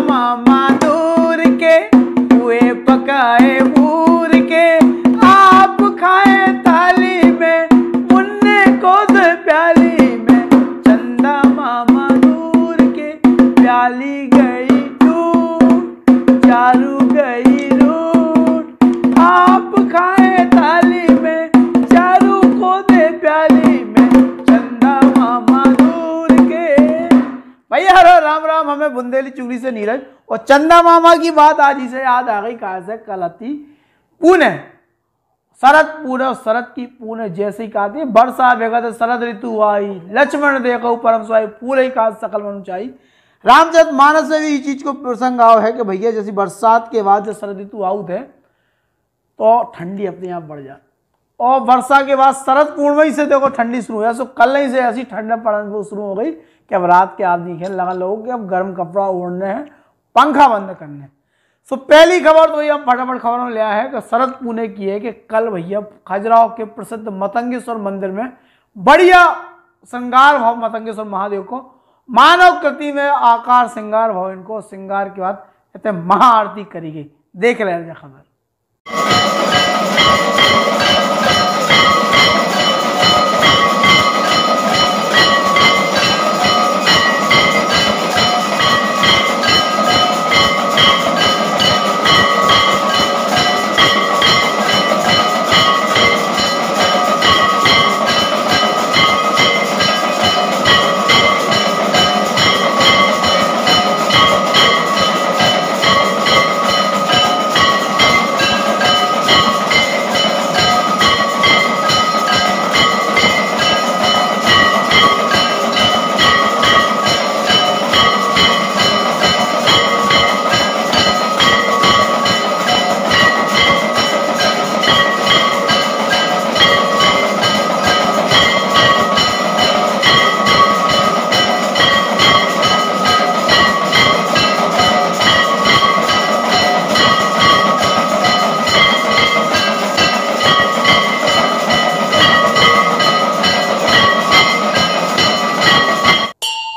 मामा दूर के हुए पकाए भूर के। आप खाए थाली में, मुन्ने को प्याली में। चंदा मामा दूर के, प्याली गई तू, चारू गई चली चुगली से नीरज और चंदा मामा की बात आज ही से याद आ गई, कहा से कलती पुणे शरद पूर्ण शरद की जैसे ही कहती है वर्षा बेगत शरद ऋतु आई, लक्ष्मण देखो, परम स्वाई, पूरे ही काज सकल मन ऊंचाई रामचंद्र मानस में भी इस चीज़ को प्रसंग आओ है कि भैया, जैसी बरसात के बाद जब शरद ऋतु आउट है तो ठंडी अपने आप बढ़ जाती। और वर्षा के बाद शरद पूर्णिमा से देखो ठंडी शुरू हुआ सो कल ही से ऐसी ठंडा पड़ना शुरू हो गई कि अब रात के आदमी खेल लगा लोगों के अब गर्म कपड़ा ओढ़ने हैं, पंखा बंद करने हैं। सो पहली खबर तो ये हम फटाफट खबर में लिया है कि शरद पुणे की है कि कल भैया खजुराहो के प्रसिद्ध मतंगेश्वर मंदिर में बढ़िया श्रृंगार भाव मतंगेश्वर महादेव को मानव कृति में आकार श्रृंगार भाव, इनको श्रृंगार के बाद कहते महाआरती करी गई। देख रहे हैं खबर।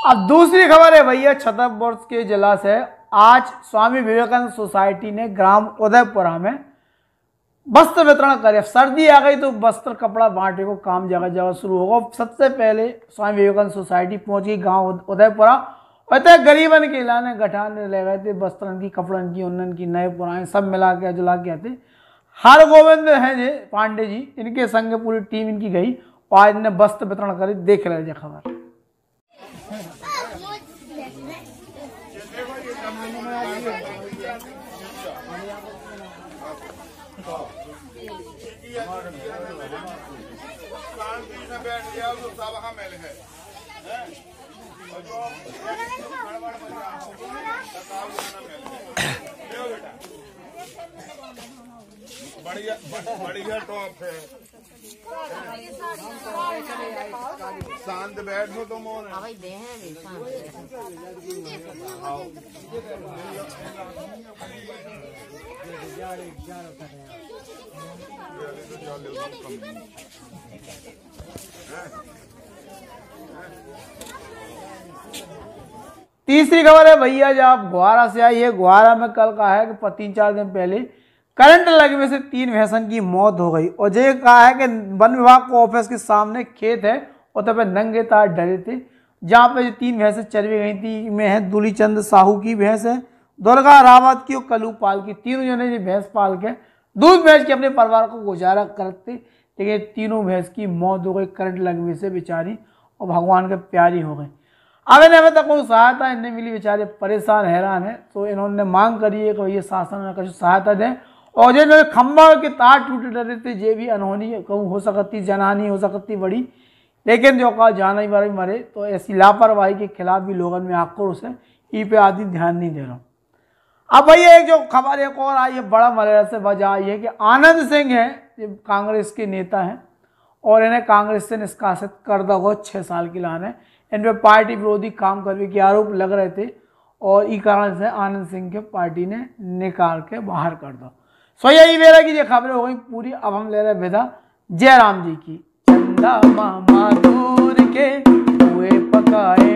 अब दूसरी खबर है भैया छतरपुर के जिला से आज स्वामी विवेकानंद सोसाइटी ने ग्राम उदयपुरा में वस्त्र वितरण करे सर्दी आ गई तो वस्त्र कपड़ा बांटे को काम जगह जगह शुरू होगा सबसे पहले स्वामी विवेकानंद सोसाइटी पहुँच गई गाँव उदयपुरा। और तो गरीबन के लाने गठाने ले गए थे वस्त्रन की कपड़न की उन्नन की, नए पुराने सब मिला के जुला के आते। हर गोविंद हैं जी, पांडे जी, इनके संग पूरी टीम इनकी गई और आज इन्हें वस्त्र वितरण करे देख रहे खबर। शांति से बैठ गया तो सब है बढ़िया बढ़िया टॉप है। शांत बैठो तो मोन भाई दे हैं तीसरी खबर है भैया जब आप गुहारा से आई है गुहारा में कल कहा है कि तीन चार दिन पहले करंट लगने से तीन भैंसन की मौत हो गई। और ये कहा है कि वन विभाग को ऑफ़िस के सामने खेत है और तब नंगे तार डरे थे। जहाँ पे जो तीन भैंसें चरवी गई थी में है दूलीचंद साहू की भैंस है। दुर्गा, रावत की और कलू पाल की तीनों जने जी भैंस पाल के दूध बेच के अपने परिवार को गुजारा करते, लेकिन तीनों भैंस की मौत हो गई, करंट लगने से बेचारी और भगवान के प्यारी हो गई। अब इन्हें अभी तक कोई सहायता इन्हें मिली, बेचारे परेशान, हैरान है। तो इन्होंने मांग करी है कि ये शासन कुछ सहायता दें। और जो खम्बा के तार टूटे डरे थे, ये भी अनहोनी कहूँ हो सकती, जनहानि हो सकती, बड़ी। लेकिन जो कहा जाना ही मरे मरे तो ऐसी लापरवाही के खिलाफ भी लोगों में आक्रोश है। ई पे आदि ध्यान नहीं दे रहा अब भैया एक जो खबर एक और आई है बड़ा मलेरिया से वजह आई है कि आनंद सिंह है, ये कांग्रेस के नेता हैं, और इन्हें कांग्रेस से निष्कासित कर दो छः साल की लान है। इन पर पार्टी विरोधी काम करने के आरोप लग रहे थे, और ई कारण से आनंद सिंह के पार्टी ने निकाल के बाहर कर दो। सो यही मेरा की ये खबरें हो गई पूरी। अब हम ले रहे हैं विदा। जयराम जी की। ठंडा मामा दूर के हुए पकाए